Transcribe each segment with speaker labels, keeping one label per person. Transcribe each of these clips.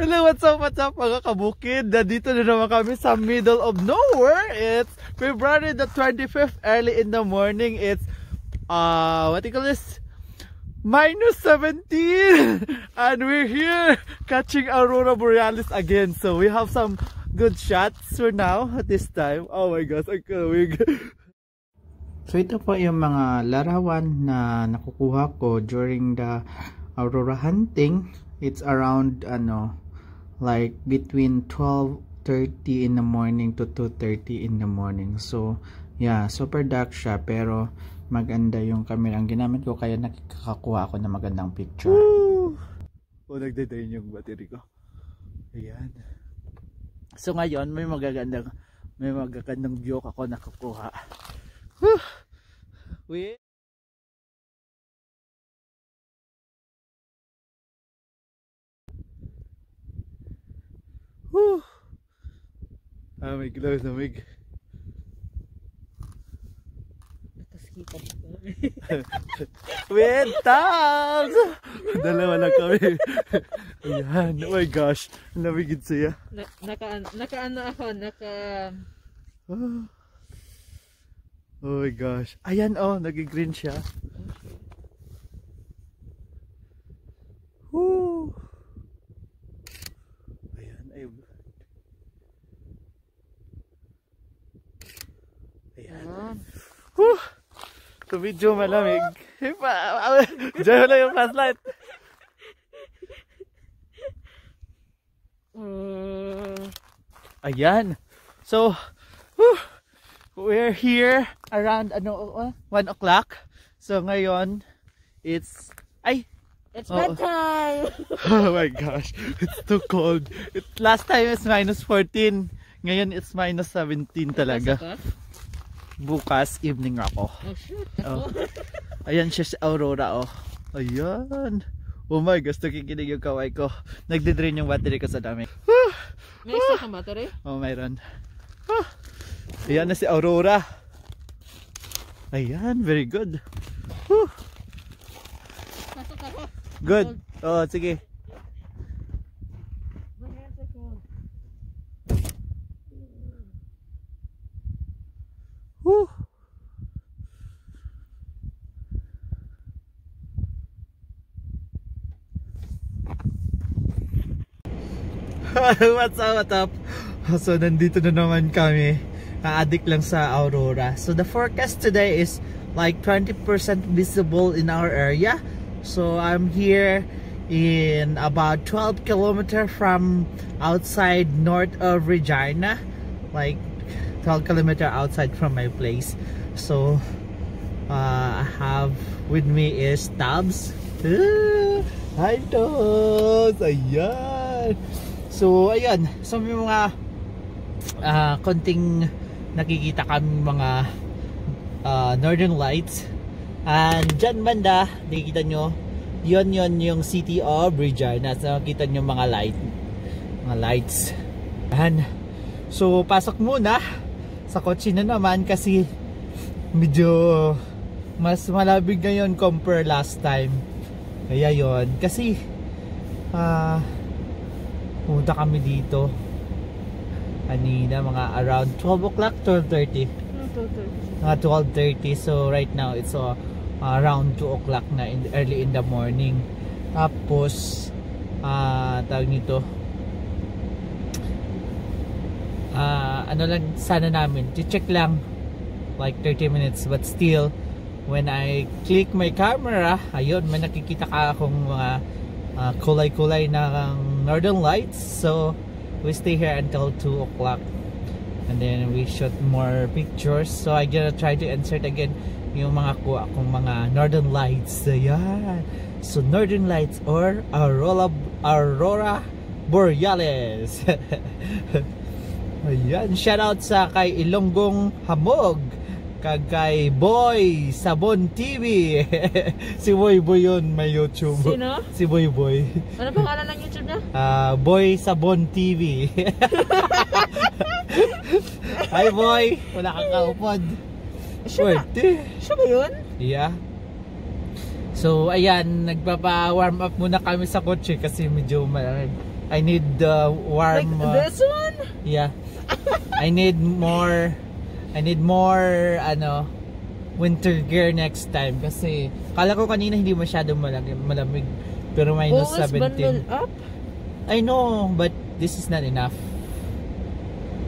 Speaker 1: Hello, what's up, what's up mga kabukid? Nandito na naman kami sa middle of nowhere. It's February the 25th, early in the morning. It's, uh, what do you call this? Minus 17! And we're here catching Aurora Borealis again. So we have some good shots for now at this time. Oh my gosh, ang kawig. So ito po yung mga larawan na nakukuha ko during the Aurora hunting. It's around ano like between 12.30 in the morning to 2.30 in the morning so yeah super dark siya pero maganda yung camera ang ginamit ko kaya nakakakuha ako ng magandang picture Woo! o oh, nagdedrain yung battery ko ayan so ngayon may magagandang may magagandang view ako nakukuha Woo! Wait. Whew. Lang, lamig.
Speaker 2: Nataskita pa kami.
Speaker 1: Wait, Tabs! Dalawa lang kami. Ayan, oh my gosh. Lamigid siya.
Speaker 2: Na, naka, naka ano ako, naka...
Speaker 1: Oh. oh my gosh. Ayan oh, nag-green siya. Woo! Whew! So medyo malamig. Diyan lang yung flashlight. Uh, ayan. So, whew, we're here around ano, 1 uh, o'clock. So ngayon, it's, ay,
Speaker 2: It's oh. bedtime!
Speaker 1: oh my gosh, it's too cold. It, last time it's minus 14. Ngayon it's minus 17 talaga bukas evening ako.
Speaker 2: Oh shit.
Speaker 1: Oh. Ayan siya si Aurora oh. Ayan. Oh my gosh, nakikinig yung kaway ko. Nagde-drain yung battery ko sa dami.
Speaker 2: May isa kang battery?
Speaker 1: Oh, mayroon. Ayan na si Aurora. Ayan, very good. Good. Oh, sige. Woo! what's up, what's up? So, nandito na naman kami. Na-addict lang sa Aurora. So, the forecast today is like 20% visible in our area. So, I'm here in about 12 kilometer from outside north of Regina. Like 12 kilometer outside from my place. So uh, I have with me is Tabs. Hi Tabs! Ayan. So ayan. So may mga uh, konting nakikita kami mga uh, northern lights. And dyan banda nakikita nyo yon yon yung city of Regina so nakikita nyo mga light mga lights. And so pasok muna sa kotse na naman kasi medyo mas malabig ngayon compare last time. Kaya yon kasi uh, pumunta kami dito kanina mga around 12 o'clock 12.30 mga 12.30 so right now it's uh, around 2 o'clock na in, early in the morning. Tapos uh, tawag nito uh, ano lang sana namin check lang like 30 minutes but still when I click my camera ayun may nakikita ka akong mga uh, kulay-kulay na northern lights. So we stay here until 2 o'clock. And then we shoot more pictures. So I gonna try to insert again yung mga kuha kong mga northern lights. Ayan. So northern lights or aurora aurora borealis Ayan, shoutout sa kay Ilonggong Hamog kag kay Boy Sabon TV. si Boy Boy yun, may YouTube.
Speaker 2: Sino?
Speaker 1: Si Boy Boy.
Speaker 2: Ano pangalan ng YouTube niya?
Speaker 1: Uh, Boy Sabon TV. Hi Boy, wala kang kaupod.
Speaker 2: Siya Siya ba yun?
Speaker 1: Yeah. So ayan, nagpapa-warm up muna kami sa kotse kasi medyo. I need the
Speaker 2: Like
Speaker 1: warm uh,
Speaker 2: this one?
Speaker 1: Yeah. I need more I need more ano winter gear next time kasi kala ko kanina hindi masyadong malamig, malamig pero minus
Speaker 2: bundle
Speaker 1: 17.
Speaker 2: up?
Speaker 1: I know but this is not enough.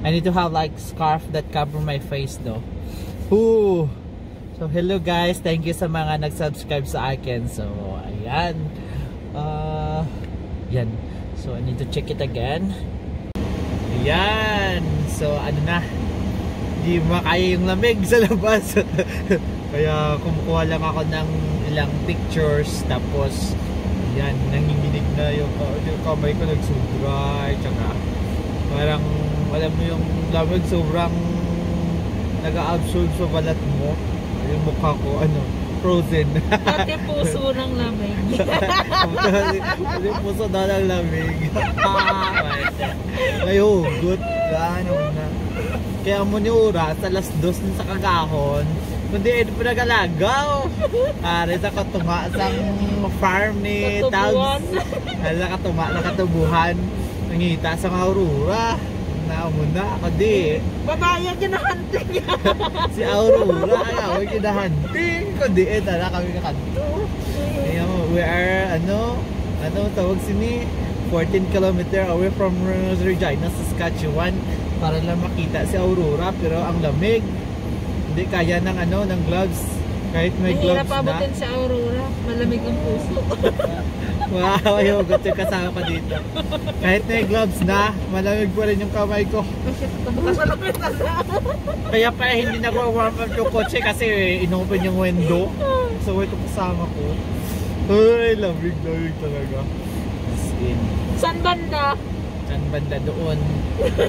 Speaker 1: I need to have like scarf that cover my face though. Ooh. So hello guys, thank you sa mga nag-subscribe sa akin. So ayan. Uh, yan. So I need to check it again. Ayan. So ano na. Hindi makaya yung lamig sa labas. Kaya kumukuha lang ako ng ilang pictures. Tapos yan, nanginginig na yung, yung kamay ko nagsubra. Tsaka parang alam mo yung lamig sobrang nag-absorb sa balat mo. Yung mukha ko ano, frozen.
Speaker 2: Pati puso ng lamig.
Speaker 1: yung puso na ng lamig. May hugot. Ano na. Kaya mo ni Ura sa alas dos nun sa kagahon. Kundi ito pinagalagaw. Ari sa katuma sa farm ni. Tags. Ari sa katuma na katubuhan. Nangita sa Aurora. Naamo na ako di.
Speaker 2: Babae ang kinahunting.
Speaker 1: Si Aurora ay ako kinahanting. Kundi ito na kami kakanto. Ayan mo, we are, ano, ano tawag sini, 14 kilometer away from Regina, Saskatchewan para lang makita si Aurora pero ang lamig. Hindi kaya ng ano, ng gloves. Kahit may
Speaker 2: Ang hirap
Speaker 1: gloves na.
Speaker 2: abutin sa Aurora. Malamig ang puso.
Speaker 1: Wow, yung got yung kasama pa dito. Kahit may gloves na, malamig pa rin yung kamay ko.
Speaker 2: Na
Speaker 1: Kaya pa hindi nag-warm up yung kotse kasi inopen yung window. So ito kasama ko. Ay, lamig, lamig talaga. As in.
Speaker 2: San banda?
Speaker 1: Saan banda doon?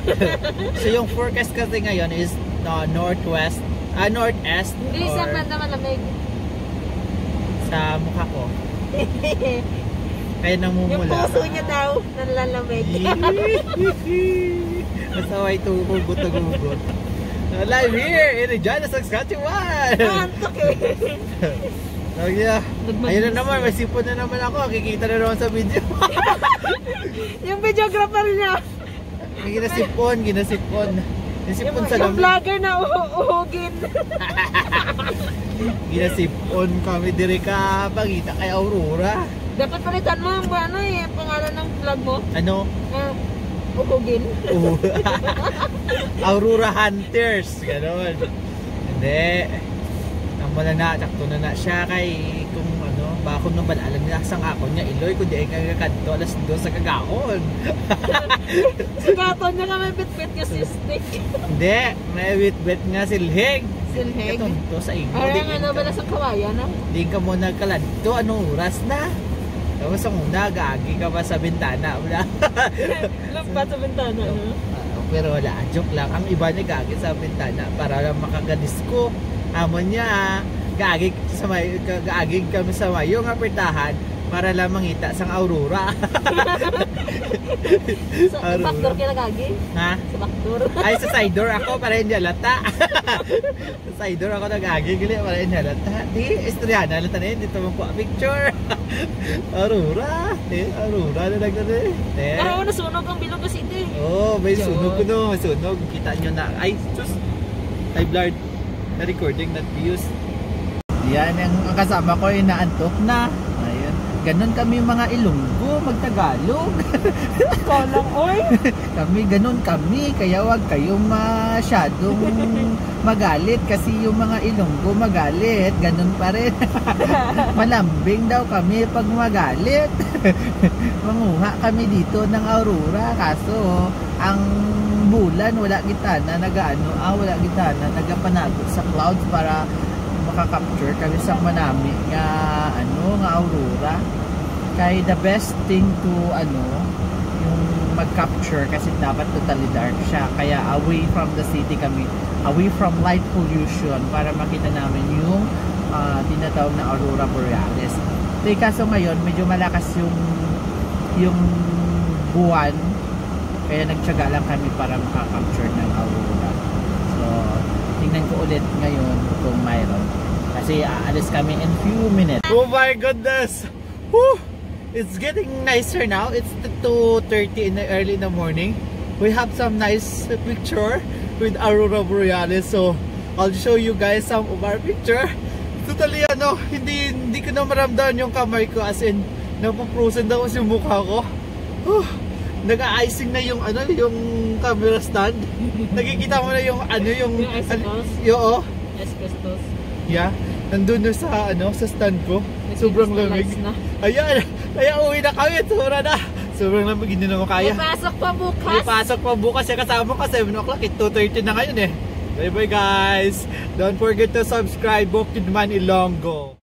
Speaker 1: so yung forecast kasi ngayon is uh, northwest, ah northeast
Speaker 2: Hindi,
Speaker 1: or
Speaker 2: san banda malamig.
Speaker 1: sa mukha ko. Kaya
Speaker 2: Yung
Speaker 1: namumula.
Speaker 2: puso niya daw, nanlalamig.
Speaker 1: Masaway ito, hugot na hugot. Live here in Regina, Saskatchewan!
Speaker 2: Naantok eh.
Speaker 1: So yeah, ayun na naman, may sipon na naman ako. Kikita na naman sa video.
Speaker 2: Yung videographer niya.
Speaker 1: May ginasipon, ginasipon. Ginasipon
Speaker 2: Yung,
Speaker 1: sa
Speaker 2: yung
Speaker 1: lamig.
Speaker 2: vlogger na uhugin.
Speaker 1: Ginasipon kami dire ka pagita kay Aurora.
Speaker 2: Dapat palitan mo ang ano eh, pangalan ng vlog mo.
Speaker 1: Ano?
Speaker 2: Uh, uhugin.
Speaker 1: Uh, Aurora Hunters. Ganon. Hindi. Ang wala na, sakto na na siya kay kung ano, bakon ng balalang niya sang ako niya, iloy ko di ay kagakanto, alas dos sa kagahon.
Speaker 2: Sigaton niya kami bit-bit yung stick.
Speaker 1: Hindi, may wit-wit nga silhig.
Speaker 2: Silhig.
Speaker 1: Katunto sa imo.
Speaker 2: Ay, nga
Speaker 1: ka-
Speaker 2: na sa kawayan ah.
Speaker 1: Di ka mo nagkalanto, anong oras na? Tapos ang una, gagi ka pa sa bintana. Wala.
Speaker 2: Lampat sa bintana. No?
Speaker 1: Ah, pero wala, joke lang. Ang iba niya gagi sa bintana para lang makagadisko. Amon niya, ah, gagi sa may, gagi kami sa mayo nga pertahan para lang mangita sang aurora.
Speaker 2: Sa
Speaker 1: Aurora.
Speaker 2: backdoor kaya nagagi.
Speaker 1: ha?
Speaker 2: Sa backdoor.
Speaker 1: Ay, sa side door ako para hindi halata. sa side door ako nag-agi, gali para hindi halata. Di, istoryana halata na yun. Dito mo po picture. Aurora. Eh, Aurora na nagtana eh. Eh.
Speaker 2: Pero nasunog ang bilog kasi ito eh.
Speaker 1: Oh, may
Speaker 2: Yun.
Speaker 1: sunog no, may sunog. Kita nyo na. Ay, sus. Ay, blurred. Na recording, not views. Yan, ang kasama ko ay naantok na. Ganon kami mga Ilonggo, magtagalog.
Speaker 2: Kolang oy.
Speaker 1: kami, ganon kami. Kaya wag kayong masyadong magalit kasi yung mga Ilonggo magalit. Ganon pa rin. Malambing daw kami pag magalit. Manguha kami dito ng aurora kaso ang bulan wala gitana nagaano ah wala gitana nagapanagot sa clouds para makaka-capture kami sa manami nga ano nga aurora. Kay the best thing to ano yung mag-capture kasi dapat totally dark siya. Kaya away from the city kami away from light pollution para makita namin yung ah, tinatawag na aurora borealis. Eh, kaso ngayon medyo malakas yung yung buwan. Kaya nagtyaga lang kami para makaka-capture ng aurora. So tingnan ko ulit ngayon kung mayroon kasi aalis kami in few minutes oh my goodness Woo! it's getting nicer now. It's the 2.30 in the early in the morning. We have some nice picture with Aurora Borealis. So, I'll show you guys some of our picture. Totally ano, hindi, hindi ko na maramdaman yung kamay ko as in, napaprusen daw kasi yung mukha ko. Huh, Nag-icing na yung ano, yung camera stand. Nakikita mo na yung ano, yung...
Speaker 2: Yung icicles?
Speaker 1: Yo,
Speaker 2: Asbestos.
Speaker 1: yeah. Nandun na sa ano, sa stand ko. Sobrang lamig. Ayan, kaya uwi na kami. Sobra na. Sobrang lamig, hindi na ako kaya.
Speaker 2: Papasok pa bukas.
Speaker 1: May pasok pa bukas siya kasama ko 7 o'clock. eh, 2.30 na ngayon eh. Bye bye guys. Don't forget to subscribe. Bukid Man Ilonggo.